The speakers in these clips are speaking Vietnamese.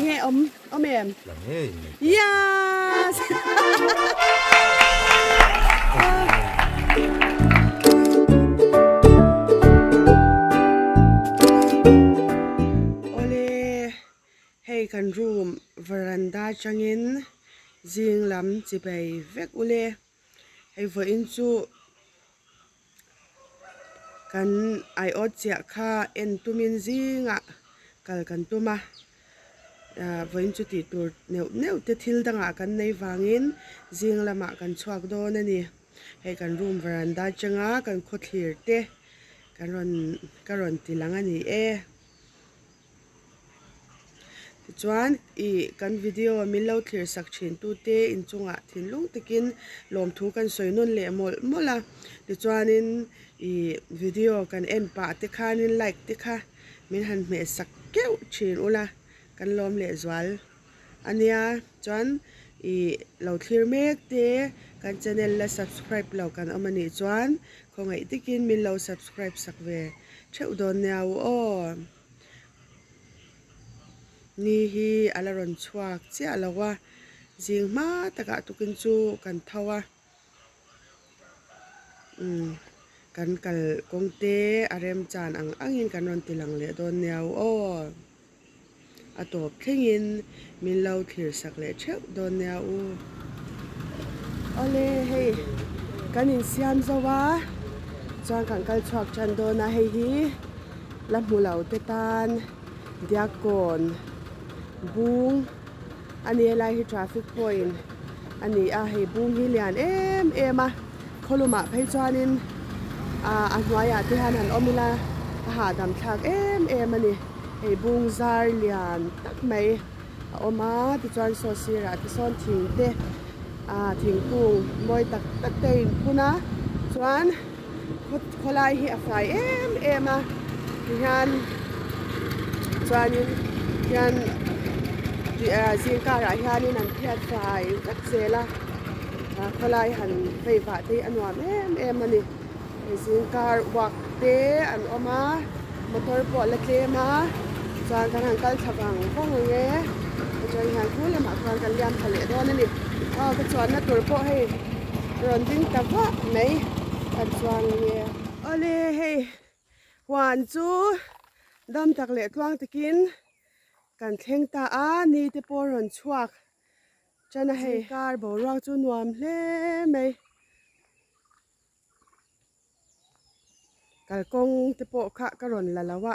nghe em là nghe yes! Ole hey kan room veranda changin jing lam chi bai vek ule hey vo in chu. Kan ai ot chia kha en tumin zinga kal kan tuma à với chú tỷ tur nếu nếu te thil danga kan nei wangin jing lama kan chuak do na ni he kan room veranda changa kan kho thlir te kan ron kan ron tilang ani e chuan i kan video min lo thlir sak thin tu te in chunga thin lung takin lom thu kan soinun le mol mola ti chuanin i video kan en pa te khanin like te kha. Min han me sak keu thin ula กันลมเหลวลอันนี้จวนอีเราทีเมกเตกันชแนลและ subscribe เรากันอามานนี่จวนคงไอ้ที่กินมินเรา subscribe สักเวเชื่อดอนเนวอ้อนี่ฮีอะไรรอนชวักเจ้าเราว่าจิงมาตะกะตุกินจูกันทว่าอืมกันกัลกงเตอารมจานอังอังยินกันรอนติลังเลดอนเนวอ้อ o atop thlengin min lo thir sak le theu don nia u. Ole hei kan in siam zawa chuan kan kal chuak chan do na hei hi la mu hmulo te tan diakon bung, ani lai hi traffic point, ani a hei bung hi lian em em a kholuma ah phei chuanin, a a hnuaiah te han han omila a ha dam thak em em ani e bung zar lian tak mai a oma ti chuan so sira ti son thing te a à, thingkung moi tak tak te in phuna chuan khut kholai hi a fai em em a ti hian chuanin hian zingkar à, hian in an phiat fai tak zela à, kholai han vei va te anuam em em ani zingkar wak te an oma motor po la tlema างกันางใกล้ฉบังก็งเงี้ยจะงางคู่เลยหมากางกันยามทะเลด้วนนั่นนี่อ๋อก็ชวนนัดตัวพวกให้รอนจิ้งแต่ว่าไหนกันชวนเงี้ยอ๋อเลยเฮ้หวานจูดำจากเล็กวางตะกินกันเท่งตาอานี่ตะปอรอนชวักจะนะเฮ้การบอกรักจูนวมเล่ไหมกะกงตะโปะขะกะรอนละละวะ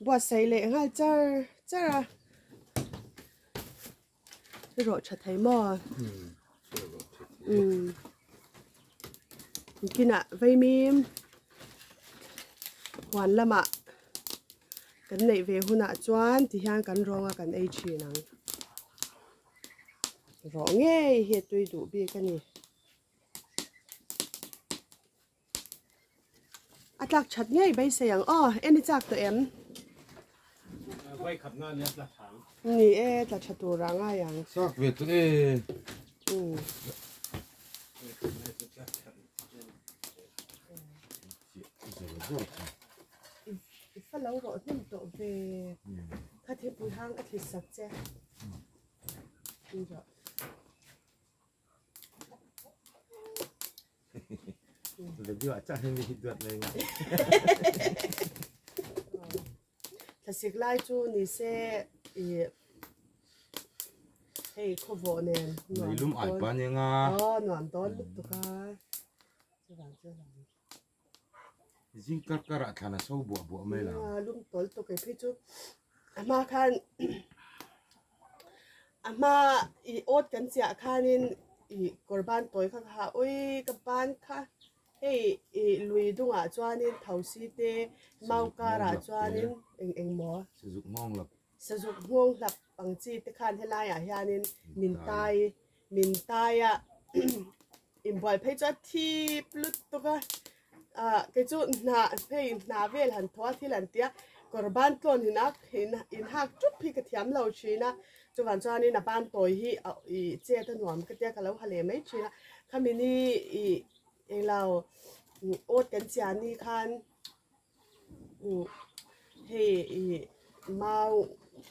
bua xây lệ ngal char char à cái rộ chặt thấy mò. Ừ. Kina vây mìm. Hoàn lâm ạ. Kan nei ve huna chuan ti hian kan ronga kan ei thin ang ro nge he tui du bi kani atlak chat ngai bai se yang. Oh eni chak to em ไว้ขับหน้าเนี้ยละถัง ni e tla chatu ranga yang sắc việt thế ừ fa lo ro nim to ve kha the pu hang a thi sak che ro được chưa chắc hình thì tuyệt này ta sik lai chu ni se i hei kho vo ne này lum ai pa nha nga. Ờ nuam ton lúc to ka. Chu rang chu rang zing kar kar at thana sau bộ bộ mấy là à lum tol to ke phi chu. Ama khan ama i ot kan chia khanin i korban toy kha kha oi ka pan kha hei i lui dunga chuanin thosi te mau kara chuanin eng eng mo sử dụng ngon là sa zuk ngong lap pang chi te khan helai a hianin min tai min tai a in bol phei cha thi plut to ka a ke chu na phei na vel han thwa thil an tia korban tlon hinak in in hak chup phi ka thiam lo china chu wan chuan in a ban toy hi a i che ta nuam ka tia ka lo hale mai china khamini i e lao ot kan chia ni khan hei i mau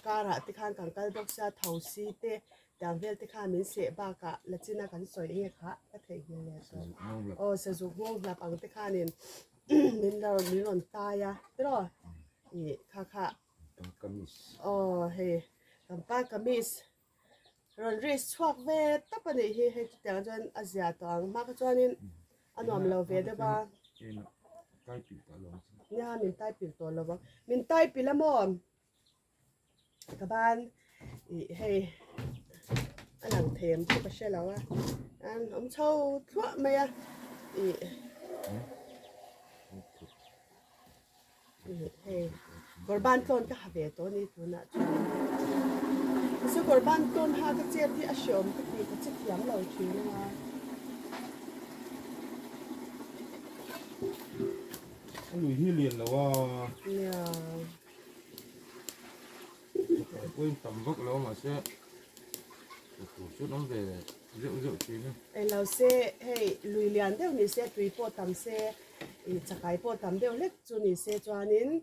kara ti khan kan kal dok sa thau si te dang vel ti khan min se ba ka la china kan soi nge kha ka thei hi le so nông lập o se zu ngong la pang ti khan in min la min ron ta ya tro i kha kha tấm camis o he kan pa kamis ron ris chuak ve ta pa ni hi he tang chuan azia tang ma ka chuan in อันนั้นเราเวดบ้าใต้ปีตัวลงเนี่ยมินใต้ปีตัวเราบ้ามินใต้ปีละมอมกบบ้านอีเฮอันหลังเทมที่ประเทศเราอะอันอมเช่าทั่วไหมอะอีเฮกบานต้นก็หาเวตัวนี้ตัวน่ะซึ่งกบานต้นหาก็เจ็บที่อาชมก็ดีก็จะเทียมเราชีนะ lùi hi liền là wa quên tầm vóc lâu mà sẽ thủ chút nó về rượu rượu nữa ai lo se hey lui lian deuh ni se tui po tam se i chakai po tam deuh lek chu ni se chuanin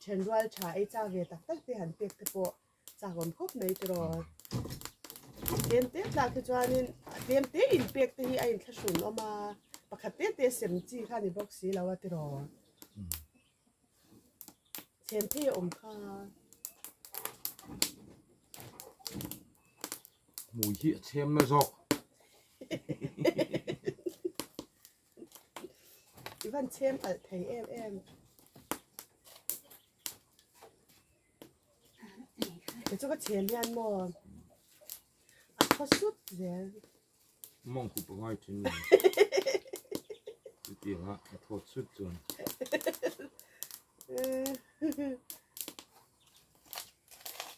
chen rual tha ai cha ve tak tak te han pek te po cha gon khop nei tro tem te la ke chuanin tem te in pek te hi a in thashun oma pakhat te te sem chi kha ni box si lawa ti ro chen te om kha mùi chị xem nó giọt ivan chem al thei em em cái chỗ có 钱 yan mo à có suốt gì mong cụ bằng ai trên mình cái tiếng á thốt suốt rồi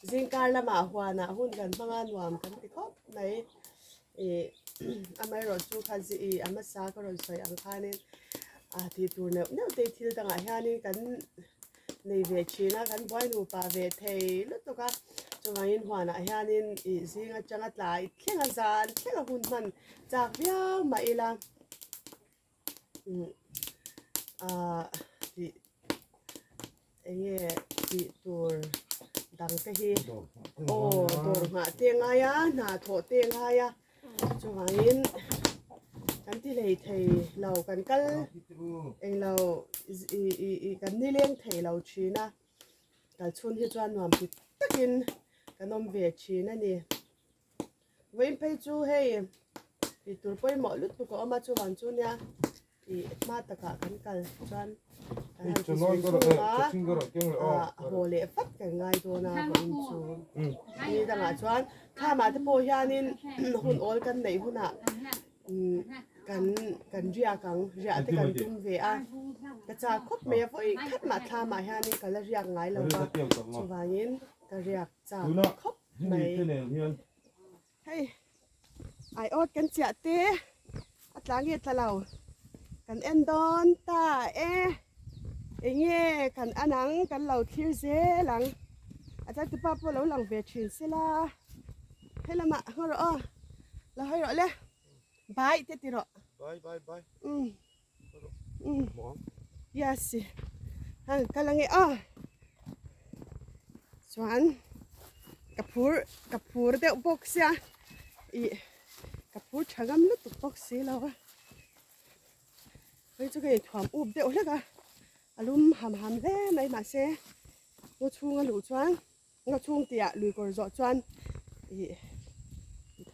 riêng cái là mà na hun gần bằng an wam kan ti khop này e amai ro chu khan si e ama sa ka ro soi ang khanin a ti tur ne ne te thil danga hianin kan nei ve china kan boi nu pa ve thei lu to ka chu in hua na hianin i zinga changa tlai thlenga zan thlenga hun man chak viau ma ila a ti enge ti tur dang te hi ô đồ ngã tiếng ai á nà thổ tiếng ai á. Cho in kan ti lei thei lo kan kal eng lo i i i kan ni leng thei lo china kal chun hi chuan nuam pi takin kan om ve china ni vein pei chu hei i tur poi mo lut ko ama chu wan chu nya i ma taka kan kal chuan nói có được cái chinh có được tiếng là à hồ. lệ phát cái ngay đồ na của in chu ni da nga chuan tha ma te po hianin hun ol kan nei huna kan kan ria kang ria te kan tum ve a. Ka cha khop me voi khat ma tha ma hianin kala ria ngai lo Rồi ba nó tiếng tầm chu ngon wangin ka ria cha Cái Mày- này cái này hiền hey ai ot kan chia te atlangi tlalau kan endon ta e enge kan anang kan lau thir ze lang acha tu pa po lo lang ve thin sila hela ma ngoro o la hoi ro le bai te ti ro bye bye bye um um bỏ. Yes hang kalangi o. Chuan kapur kapur de box ya i kapur thangam lu tu box si lo wa với chỗ cái thoáng ụp đệu hết cả alum ham ham thế mấy mà xe nó chung lũ chuan. Nó chung tiệt lùi cột giọt chuan. Thì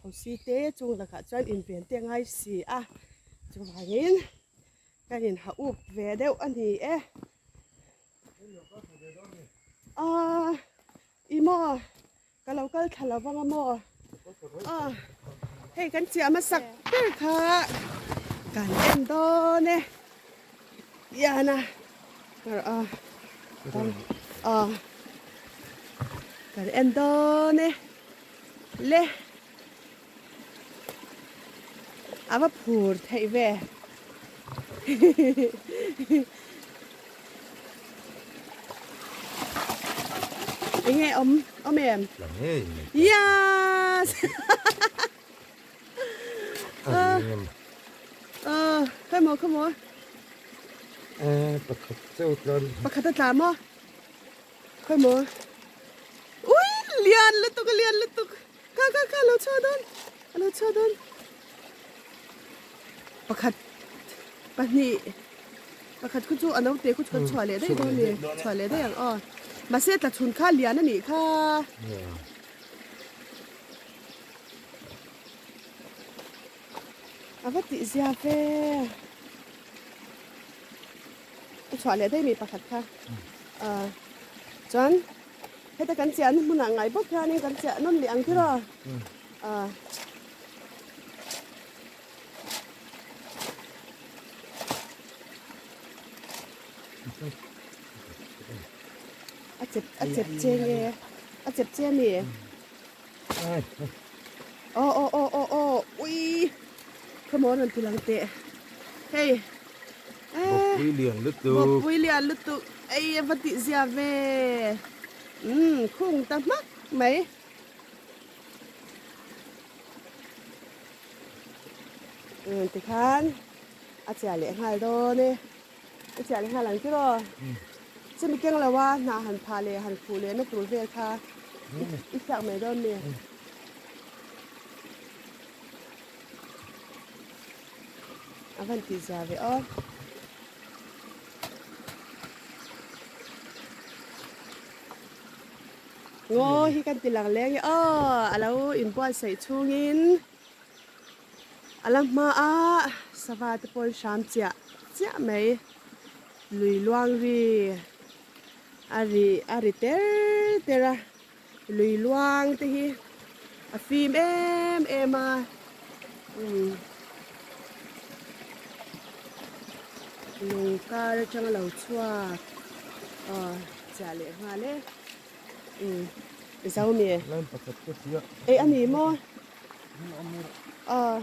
thầu si tế chung là cả chuan in biển tiếng ai xì à chú phải nhìn cái nhìn hạ úp về đệu anh thì ê à imo cái lâu cái thằng lâu văng mò à hey cái chị mà sắc cái khá cái em đó nè. Do ne le ava phur thei ve nghe om om em yes! À nghe ờ khơi mò khơi mò à khát châu tròn bạc khát trà mò khơi mò ui liền lên tục liền lên tục. Cá cá cá lâu cho đơn. Lâu cho đơn. Bạc khát bạc nhị. Bạc khát cứ chú ăn ông tế cứ chú chọi lấy đấy đâu nè chọi lấy đấy ăn mà sẽ là chun khá liền anh nhỉ? Khá à vất tị gia phê chọn lại đây mi bạc khát à chọn hết ta cắn chén muốn là ngày bốc ra nên cắn chén nó liang thế rồi à à chẹp à chẹp chê nghe à chẹp chê nè ai ô ô ô ô ô ui come on tu lang te hey từ Bob William lu tu ai vật tị zia về. Um khung ta mắc mấy? Ừ thì khan. À chả lẽ hai đô nè. À chả lẽ hai lần chứ rồi chứ mình kêu là wa na han pha lệ han phụ lệ nó tụi về kha. Ít chắc mấy đô nè. À vẫn tị zia về ô ngô hi kan ti lang leng ơ alo in bua sei chungin alam ma a sawa te pol sham chia chia mai lui luang ri ari ari ter tera lui luang te hi. A phim em em a nung ka ra chang lo chua. Ờ chả lệ hoa lệ ừ. Sao gì ê anh ấy mua ờ.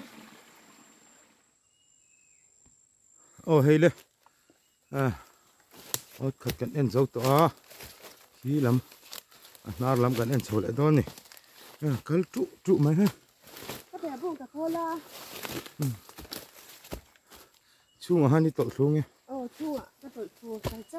Ô hay lên à. Ô khát cái em dâu to khi lắm. À nar lắm cái em sầu lại đó nè. À cái trụ trụ mày ha. Cola chú mà hắn đi tổ xuống nghe ờ chua cái tội chua cái chứ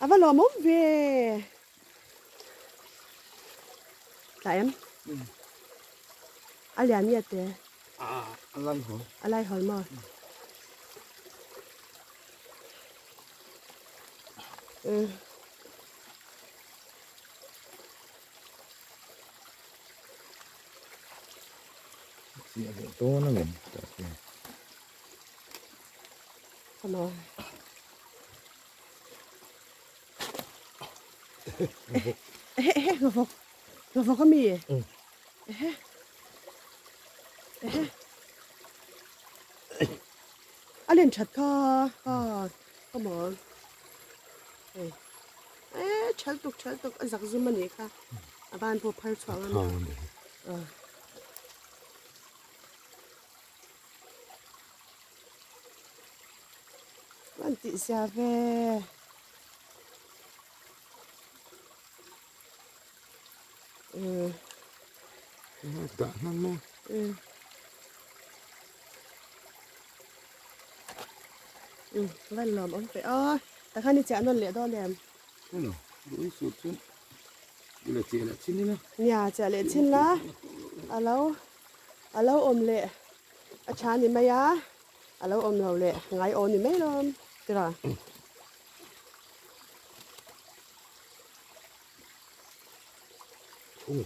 lâu tiêu hay suy lâu cam tiêu chuốc mẹ tùy con thế mày à rồi đó mình ơ Ô mẹ, cái chút lại cái chút bà khá thích làm không? À bà lò mốc về Lại em À liền nhiệt thế à anh làm hả À lại hỏi mà Ừ gì vậy to nó mình Come on Ê, ê, ê, ngọc phục Ngọc phục có mì Ừ. Ê, ê À liền chặt co Co Come on Ê Ê, chặt tục, chặt tục À giặc dùm mà nè ka À bạn bộ phai choáng à không được Ờ Bạn tị xa về Ừ, tạ nó nó ừ Ừ, vẫn lòm ông phải ơ Ta khăn đi chả nó lệ đó lèm cái nào đối sụt xuống đây là chị là chín đi nè Nhà chả lệ trên lá À lâu โอ้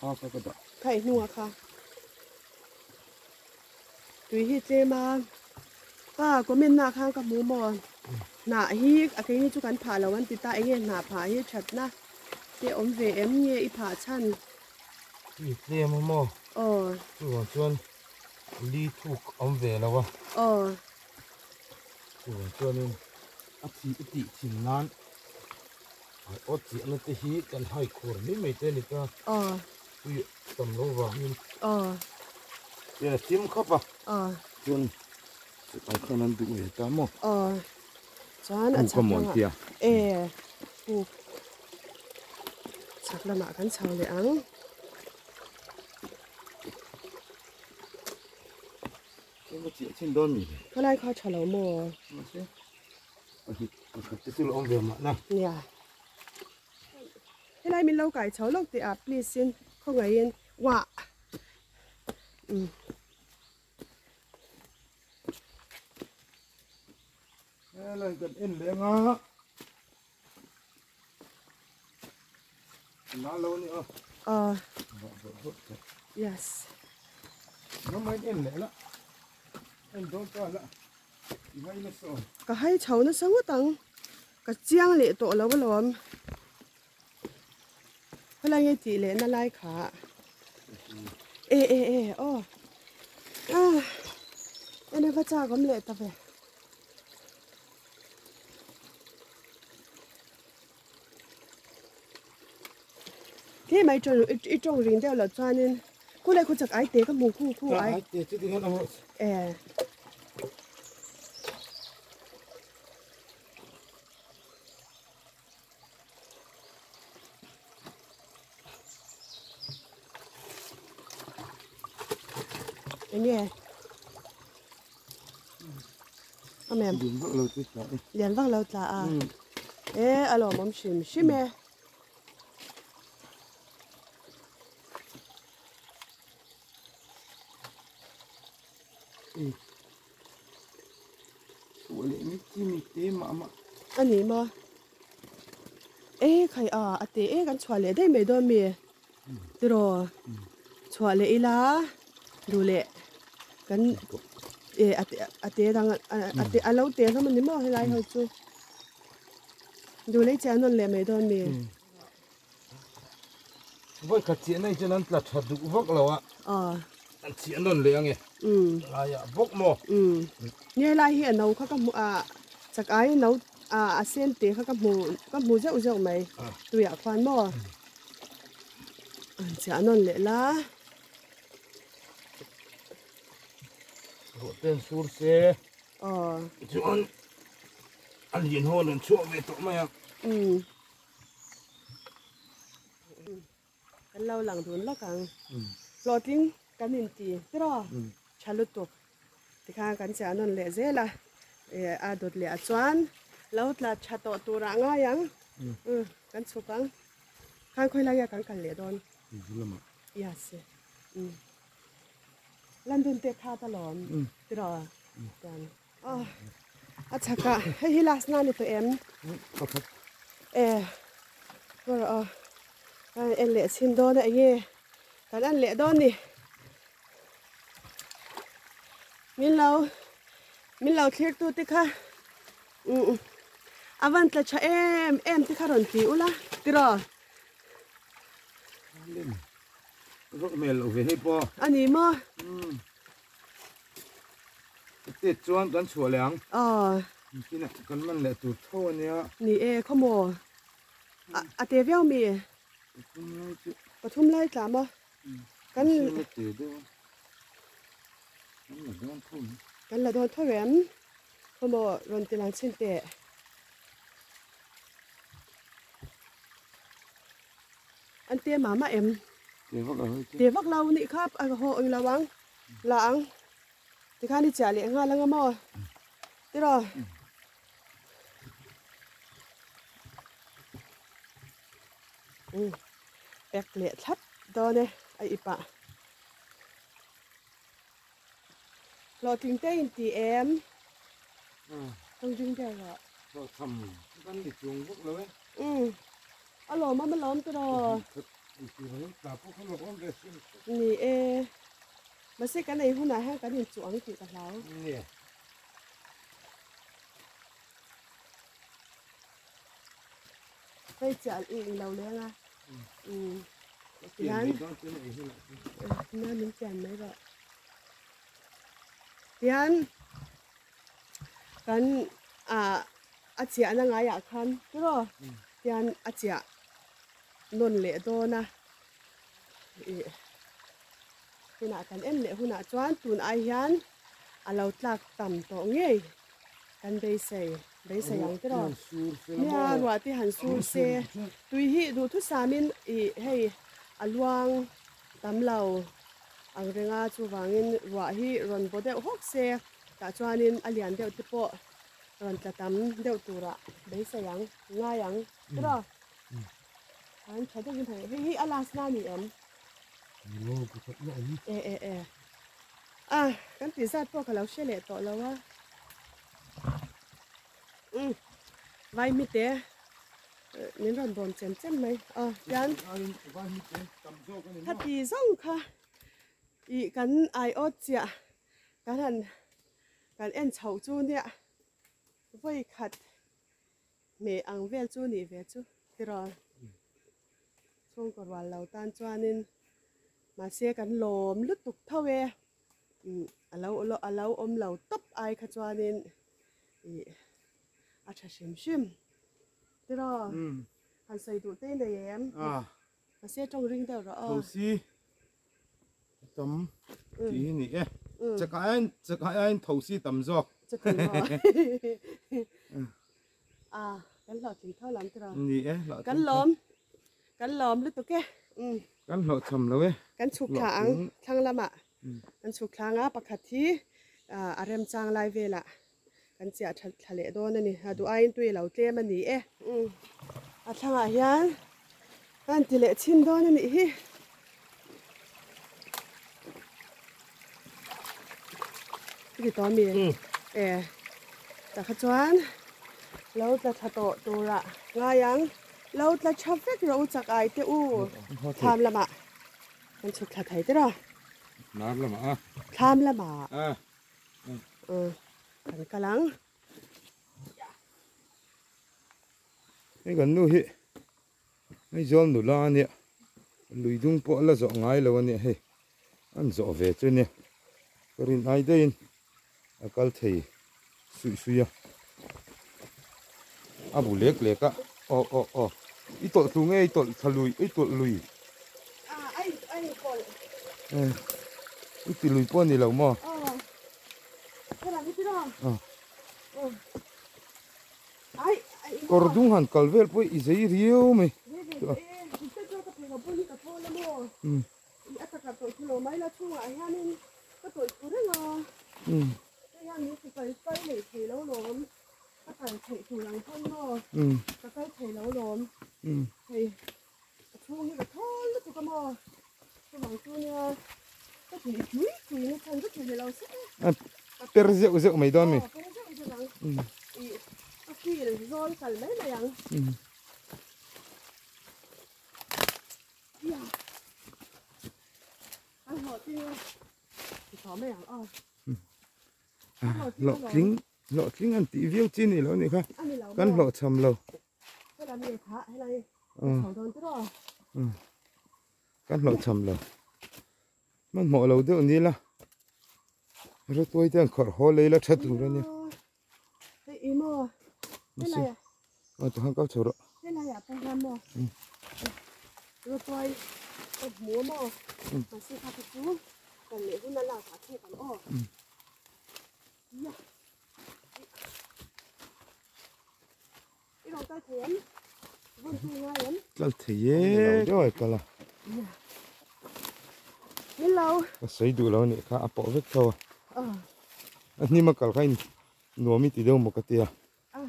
ข้าวก็กระดกไข่หัวค่ะตุยฮีเจมาป้าก็เม่นหน้าข้างกับหมูมอนหน้าฮีอะไนี่จุกันผ่าแล้ววันติตาไอ้เงี้ยหน้าผ่าฮีชัดนะเจอมเวเอ็มเงี้ยอีผ่าชันอีเจมมอโออตัวจนลีถูกอมเวแล้ววะโออตัวจนอัพสีอติถิ่นนั้น ta e nge na pha hi that na te om ve em nge i pha chan ti te mo mo ờ. Thuk om ve la wa ờ. Hai ni mai te ni ka ờ. Chuan chu ai khan an du ve ta mo ờ e ma chi chin don mi ko lai kho chalo mo ma se a hi a ka te sil om ve ma na nia he lai min lo kai chau lok te a please sin kho ngai in wa. Um e lai kan en le nga na lo ni a ờ. Ba ba ba yes. Nó mới em lẽ lắm. Em đâu cho lắm. Ngay nó sợ ka hai chau na sang ê ê ê ô à em này phát cha cũng lệ tập về thế mày trồng ít ít trồng riêng theo là cho nên cô này cô chắc ai tế cái mù khu khu ai ai chứ thì nó ê anh nghe Em đừng vỡ lâu chứ lại liền vang lâu là à ừ ê alo mom shim shime số lệ mấy chi mi tế mà mà ani mo ê khai à à te ê kan chwa le dai me do mi tiro chwa le ila du le kan ê à te à te dang à te alo te sam ni mo lai ho chu du le cha non le me do mi với cả chuyện này cho nên là thật đủ vóc lâu á à anh chuyện nó lệ nghe ừ là ya vóc mò ừ nghe lai hiện nấu khác các à chắc ai nấu à à sen tê khác các mù các mù dễ dễ mày à tụi à khoan mò chả non lệ lá tên sur xe ờ. Anh anh nhìn hồ lần chỗ về tụi mày ừ. Cái lâu lằng đốn lắc càng ừ. Lo tiếng cái mình tì thế đó ừ. Chả lụt tục thì khang cái chả non lệ dễ là à đột lệ choán lâu là chả tổ tu ra ngay yang. Ừ. Ừ cái số càng khang khơi lại cái cái lệ đòn ừ Mm. London te kha ta lom. ừ Tira. Dan. Ah. Achaka. Hei last na ni to em. Eh. Rồi à. Ai en lệ xin đo này nghe. Kan an lệ đo ni. Min lau. Min lau clear tu te kha. Ừ. Avant la cha em em te kha ron ti ula. Tira. lên vóc mẹ lâu về hết bò Ani mo. ừ tết chuanกันชัวแรง Ờ. ที่น่ะกันมันแหละตัวโทษเนี่ย นี่เอขโมยอะอะเตียเวียวมี คุณไม่จะ ปทุมไล่กลามบ่กัน ไม่เจอด้วยมันหนักย้อนทุ่ม กันละโดนทอแหวมขโมยรนติลังชินเตะอันเตียหมามา เอ็ม เดี๋ยวก็เฮ้ย เตียวักเรานี่ครับอะโหอึงระวังหลังที่ข้านี่จ่าเลี้ยงหาแล้วก็มอติรออืมแปลกเละทับดอเนี่ยไออีปะ lo ting te in ti em อ่า tong jing de lo เราทำกันดิจงพวกเราเว้ย อืมอะlo ma ma lom to do อีกทีนึงปลาพวกเขาบอกว่าเด็ก ni e ma se kan nei hu na ha kan in chuang ti ka lau เนี่ย ไปจัดอีกเราเลยนะอืม เปลี่ยน yan ไปตอนเป็นไอ้ที่ไหน น่ามิ้นแจ่มไหมก็ยันกันอ่าอาเจียนังไงอยากคันก็รอยันอาเจียนนเละโดนะอีหุ่นกันเอ็มเละหุ่นจวนตุนไอยันอาเราตักต่ำต่อเงี้ยกันได้ใส่ได้ใส่ยังก็รอ สูรเสร็จ เนี่ยรัวที่หันสูเซตุยฮิดูทุสามินอีให้อลวงตำเหล่าอังเรงาจูวางินรัวฮิรอนโบเดหกเซตาจวานินอเลียนเดวติโปรอ nì ê mà xem cái này hôm nay hai cái điện chuồng thì cả lão nè. Phải chọn ý đầu lên à? Ừ. ừ. Tiền nó miếng tiền mấy vợ? Tiền cần à à chị anh ngay à khăn đúng không tiền à chị nôn lệ do na. Khi nào cần em lệ huna chuan tun ai hian alo tlak tam to nge kan dei sei dei sei yang tro nia ruwa ti han sur se tui hi du thu samin i hei aluang tam lau ang renga chu wangin ruwa hi ron bo deuh hok anh ta chuanin alian deuh te pawh ron tla tam deuh tura dei sei yang nga yang đó. Ờ, anh thấy cái thằng hi hi Alaska nhỉ em. Ê ê ê. À cái tiền sát to cả lão xe lệ to lâu á. Ừ vay mít té ờ, nên rồi bồn chém chém mấy. Ờ, à chán thật thì rong kha. Ý cắn ai ốt chị ạ cắn hẳn cắn em chầu chu nè. Vây khát. Mẹ ăn về chu nỉ về chu thì rồi. ช่วงก่อนวันเราตานจวานิน มาเสียกันโลมลุดตุกเท่าเวอืมอาเราเราอาเราอมเราตบไอขจวานินอีอาชาชิมชิมที่รอ อืม หันใส่ดูเต้นเดียม อ่า มาเสียจงริงเดียวรอ เขาซีตำทีนี่เอ๊ะ อืม จะกายจะกายเขาซีตำซอก จะถึงรออ่ากันหลอดถึงเท่าหลังที่รอ นี่เอ๊ะเรา กันล้อม กันล้อมลุดตุกแกอืม กันเราทำแล้วเว้ย กันฉุกขาง หลอกถึง ข้างละมะ อืม กันฉุกขางอ่ะปกติอ่าอารมจางไลเวละกันเจียทะทะเลโดนนั่นนี่ฮะดูไอ้ตุยเหล่าเจมันนี่เอ๊ะอืมอาทางอายันกันติเลชินโดนนั่นนี่ฮิกี่ตอนมีเอ๊ะจากขจวน เราจะทะโตะตัวละงายังเราจะชับเฟกเราจากไอเตอู ทำละมะมันฉุกขาไทยได้หรอ น้ำละมาอ่ะ ทำละมะ อ่ะ เออกันกำลัง นี่กันนู่นฮิไอ้จอมหนูลาเนี่ยลุยดุงปอละจอกง่ายแล้วเนี่ยเฮ้ยอันจอกเวทเนี่ยก็รินไอเดินอากาศเทสุยสุยอ่ะอาบุเล็กเล็กอ่ะอ๋ออ๋ ít tội xuống ngay tội thà lùi ít tội lùi. À anh anh còn ừ ít thì lùi con thì lâu mò. Ờ. Cái là cái gì đó ờ. Ừ. ừ. Ai còn đúng ừ. Ừ ừ ừ ừ. Ừ ừ ừ ừ ừ 응. 에이, 종이가 털로 조금 뭐, 좀 왕쭈냐, 또 불이 불이 불이는 탄도 불이 나오지. 아, 빼르지 오세요, 마이 다음에. 빼르지 오세요. 응. 이, 아키를 좋아할 살매 나양. 응. 야, 아, 어디야? 이거 매양, 아. 아, lọ kính lọ kính ăn tí viêu chi này lâu này không căn lọ chầm lâu làm gì cái lẩu chầm lẩu mất mọi lỗ được đi là rồi tôi đang khỏi hô lấy là chết rồi nhỉ cái im mà cái à? ờ, này à? Tôi không có chỗ rồi, cái này à? Tôi ham mà rồi tôi tôi múa ừ. mà tôi xin thả cái chú. Còn nếu hôm nay là thả thì còn ồ Yeah. thuyền Lâu thì dễ rồi cả là Biết lâu. Và xây đủ lâu nè khá áp bộ vết thâu Ờ. À, nhưng mà cả là cái nổ mi tí đâu một cái tìa Ờ.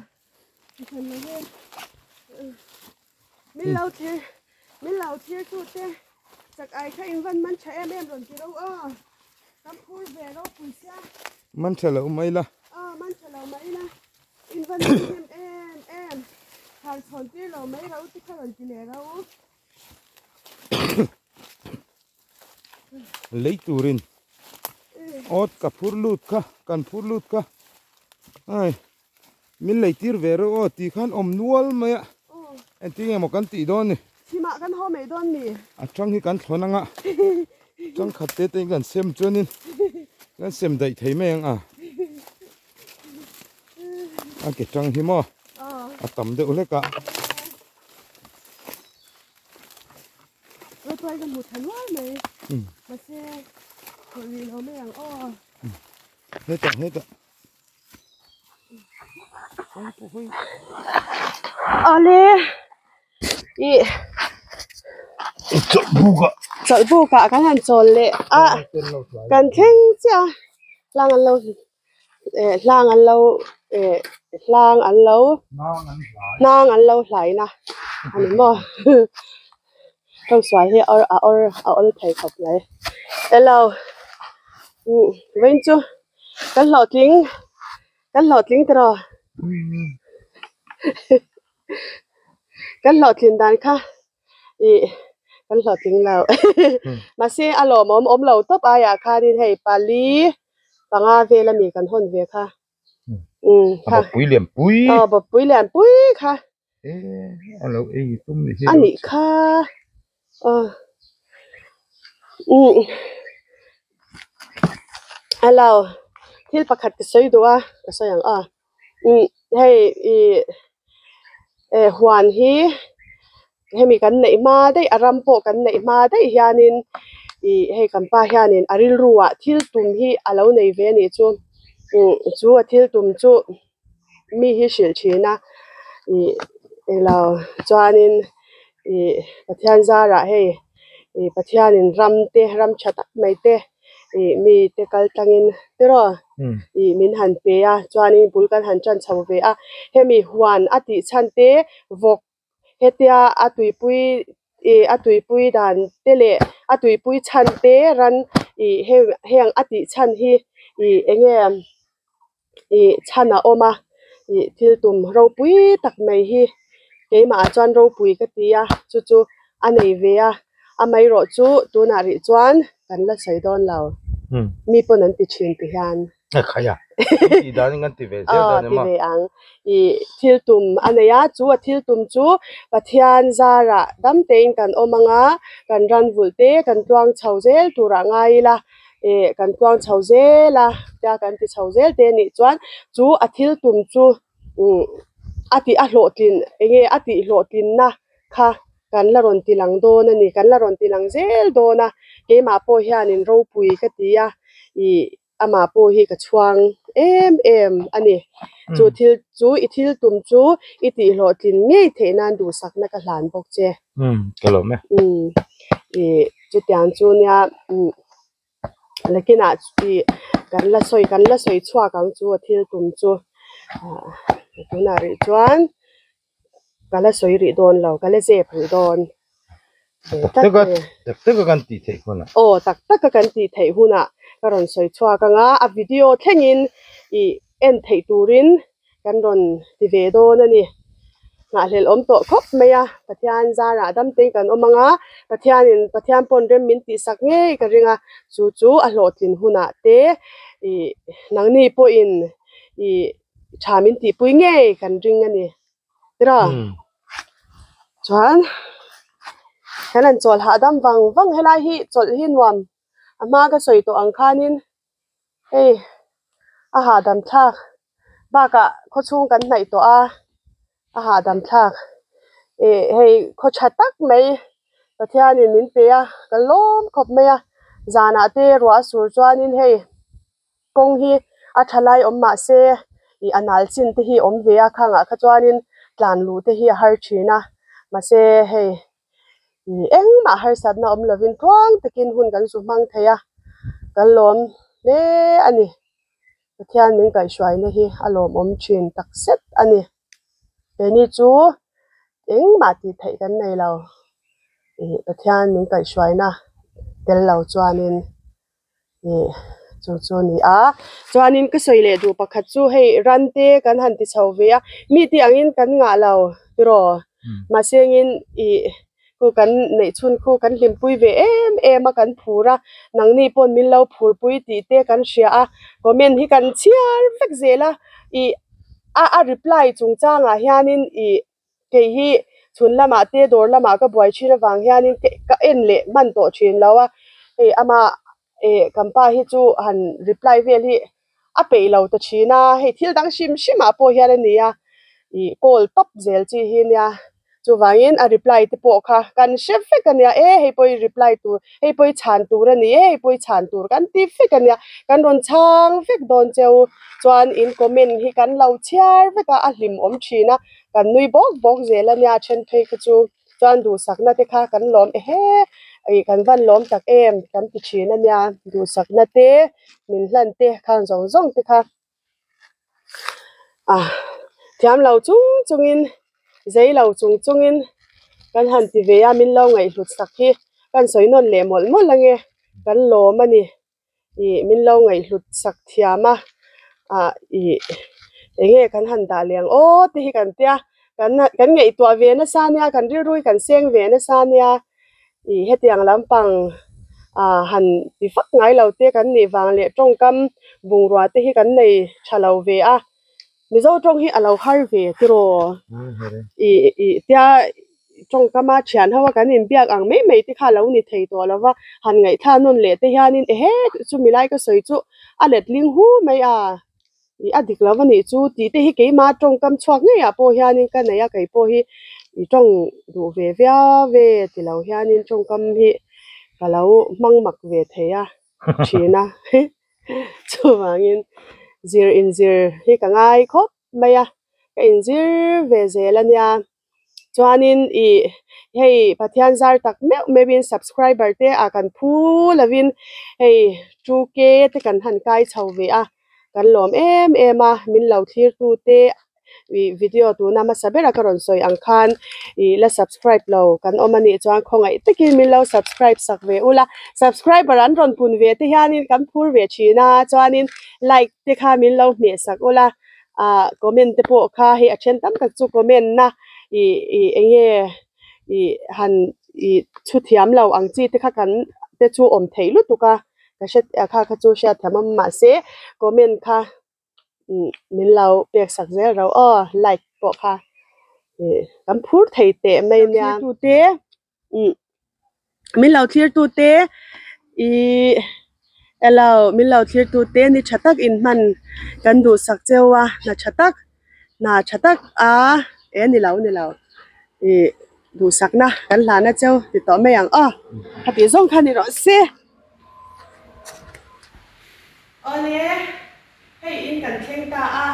Ừ. Biết ừ. lâu thì Biết lâu thì chút thế, Chắc ai khá em văn mắn trẻ em em rồi chứ đâu ờ. ơ Cắm khui về đâu quỳ xe. Mắn trẻ lâu mấy là? Ờ mắn trẻ lâu mấy là? Em văn em em em hàng thằng kia là mấy đâu chứ không là chỉ lẻ đâu. Lấy turin ot ừ. cả phur lút cả cần phur lút cả ai mình lấy tiền về rồi ot thì khăn ôm nuol mày ạ. Anh tiếng em một căn tỷ đón nè chỉ mà căn hoa mấy đón nè. À trong khi căn thua năng khát tết anh cần xem cho nên. Cần xem đầy thấy mấy anh à anh kể trong khi Ờ, à tầm được lấy cả rồi tôi là một thằng quá mày ừ. mà xe còn gì nó mới rằng ô ừ. hết rồi hết rồi. Ale, i, chọn buga, chọn cả, cái hàng chọn lệ, à, cần khen chưa? À? làng ăn lâu, làng ăn lâu เออลางอันเล้านางอันเล้าไหลนะอันนี้บ่ต้องสวยที่เอาเอาเอาเอาไทยขับไหลเออเราอืมเว้นจูกันหลอดลิงกันหลอดลิงตลอดกันหลอดลิงดันค่ะอีกันหลอดลิงเรามาเสียอารมณ์อมอมเราตบอายาคาะดีไทยปาลีปังอาเวลมีกันหุ่นเวค่ะ de ule ka rồi tôi cái một thằng quá mày Ừ. mà xe rồi vì nó mới ăn ô he ta he ta oi po hoi Ale. I chot buga chol bu ka kan han chol le a kan theng cha lang an lo eh lang an lo eh lang an lo nang an lo hlai na ani mo tong swai he or a or a or thai khop lai hello ừ ven chu kan lo ting kan lo ting tro kan lo tin dan kha i kan lo ting lo ma se a lo mom om lo top aya kha din hei pali panga ve la mi kan hon ve kha ừ kha a pui lem pui ờ bờ bụi lẹn bụi kha e alo e tum ni anh nhỉ kha ờ ừ alo thil pakhat ke soi doa ka soi ang a ừ hei i e huan hi hemi kan nei ma dei aram po kan nei ma dei hianin i hei kan pa hianin aril ruwa thil tum hi alo nei ve ni chu ừ chu a thil tum chu mi hi shil thina i elo chuanin i pathian zara hei i pathianin ram te ram thatak mai te i mi te kal tangin pero Hmm. i min han pe a chuanin bul kan han chan chho ve a. Hemi huan ati chan te vok. Hetia atui pui i atui pui dan te le atui pui chan te ran he heng ati chan hi. I enge i chana oma i thil tum ro pui tak mai hi. Keima chuan ro pui ka tia chu chu anei ve a amai ro chu tuna ri chuan kan la sei don hmm mi pon an ti thin ti hian a khaya i dan ngan ti ve se a da ti ne ma ve ang i thil tum aneya chu a thil tum chu pathian zara dam tein kan omanga kan ran vul te kan tuang chho zel tura ngai la e kan tuang chho zela ta kan ti chho zel te ni chuan chu a thil tum chu um ati a hlo tin enge ati hlo tin na kha. Kan la ron ti lang do na ni kan la ron ti lang zel do na ke ma po hianin ro pui ka tia i ama po hi ka chuang em em ani chu thil chu i thil tum chu i ti hlo tin ngei the nan du sak na ka hlan bok che. Hmm kalo me. Um i chu tiang chu nia um lakina i kan la soi kan la soi chua kang chu a thil tum chu ah tuna ri chuan kala soi ri don lo kala zep ri don Eh, tak te ka eh. te ka kan ti thei kona o tak tak ka kan ti thei huna karon soi chua ka nga a video thlengin i en thei turin kan ron ti ve do na ni nga hlel om to khop meya pathian zara dam te kan omanga pathian in pathian pon rem min ti sak nge ka ringa chu chu a hlo tin huna te i nangni po in. I tha min ti pui nge kan ring ani tira chuan kan an chawl ha dam wang wang helai hi chawl hi nuam ama ka soi to ang khanin hei a ha dam thlak baka khaw chung kan nai to a a ha dam thlak e eh, hei khaw tha tak mai pathianin min pe a kan lom khop mai a zana te ruah sur chuanin hei kong hi se. I anal chin te hi om ve a khanga kha chuanin hi se hei i eng ma har sat na om lovin thuang takin mang theya kan lom le ani. Pathian min kai mình cái hi, a lom alo thin tak set, ani ni chu eng ma ti thei kan nei lo i pathian min kai hruai na. Tel lo chuanin i chu chu ni a chuanin ka soi le du pakhat chu hei ran te kan han ti chho ve a mi ti angin kan nga lo ro ma sengin i ku kan nei chun khu kan lim pui ve em em a kan phura nang ni pon min lo phur pui ti te kan hria a comment hi kan chiar vek zela i a a reply chung changa hianin i ke hi chun lama te dor lama ka buai thina wang hianin ka en le man to chin lawa e ama e kampa hi chu han reply vel hi a pe lo ta china he thil dang sim sima po hian ania i call top zel chi hi nia chu wangin a reply te po kha. Kan chef fe kan ya e hei poi reply tu, hei poi chan tu ra ni eh, hei poi chan tur kan ti fe kan ya. Kan ron chang fek don cheu. Chuan in comment hi kan lo chiar veka a hlim om thina kan nui bok bok zel ania then thei ka chu. Chuan du sakna te kha kan lom e he. Ai, kan van lom tak em, kan ti thin ania du sakna te, min hlan te, khan zong zong te kha. À thiam lau chung chung in zai lo chung chungin. Kan han ti ve ya min lo ngai hlut sak hi. Kan soi non le mol mol lange kan lo mani i min lo ngai hlut sak thiama a, i, enge kan han da leng o ti hi kan tia. Kan kan ngai tua ve na sa nia. Kan ri rui, kan seng ve na sa nia. I hetiang lampang à hẳn thì phát ngay lâu te kan ni vàng le trong kam. Vùng ruwa te hi này trả lâu về à mi zo tong hi alo har ve ti ro i i tia tong kama thian hawa kan in biak ang me me ti kha lo ni thei to lawa han ngai tha nun le te hianin e he chu mi lai ka soi chu a let ling hu mai a i adik lawa ni chu ti te hi ke ma tong kam chuak nge ya po hianin ka nei a kai po hi. I tong du ve via ve ti lo hianin tong kam hi ka lo mang mak ve theya thina chu wangin zir in zir hi ka ngai khop mai a. Ka in zir ve zelania chuanin i, hei, pathian zar tak me mebin subscriber te a kan phu lovin hei 2k te kan han kai chho ve a. Kan lom em em a, min lo thir tu te video tu nama sabera karon soi ang khan i la subscribe lo kan omani chuan khongai takin min lo subscribe sak ve ula subscriber an ron pun ve te hianin kan phur ve thina chuanin like te kha min lo me sak ula a comment te po kha he a then tam tak chu comment na i i enge i han i chu thiam lo ang chi te kha kan te chu om thei lu tuka ka shet kha kha chu sha thamam ma se comment kha min lo pek sak zel ro o like po kha e kan phur thei te mai nya tu te min lo thlir tu te i elo min lo thlir tu te ni thatak in man kan du sak chewa na thatak na thatak a e ni lo ni lo i du sak na kan la na cheu ti to me yang a ha ti zong khan ni ro se ole hey in kan thleng ta a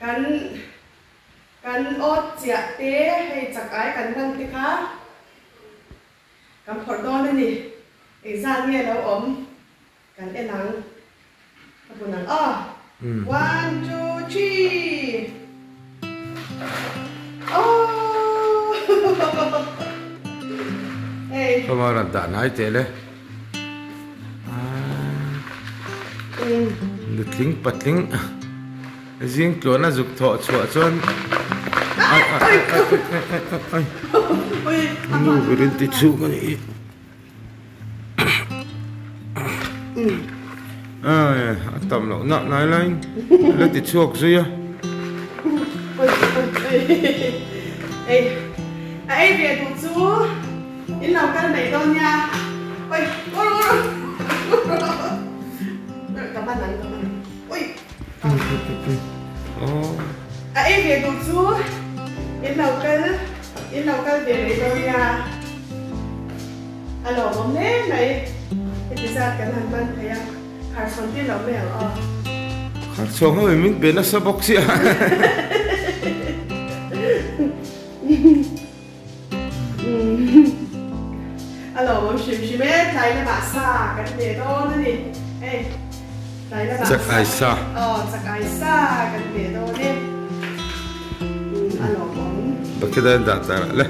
kan kan ot chia te hey chakai kan lan te kha kan phor don ni exam nghe lo om kan elang kapunan a one two three. Oh Không mà đã nói thế đấy. Ai. ui Nu vil det det tog mig i. À, ja, tầm lộ nọ nói lên. Lên det tog så ja. ui ui ai ai về tụt chú in lòng cái này đâu nha ôi ôi ôi cảm ơn ui Ồ. ai về tụt chú. In lòng căn in căn về này đâu nha alo mom nè này. Cái ra cái hàng ban thấy à. Khai son tiên lòng mèo à Khác xuống hơi mình bên nó sắp bốc xịa. alo mom shim shim ấy thấy là bà sa cái này đó nè ê thấy là bà Chắc ai sa. ờ chắc ai sa cái này đó nè alo mom Bakit dahil data? Le.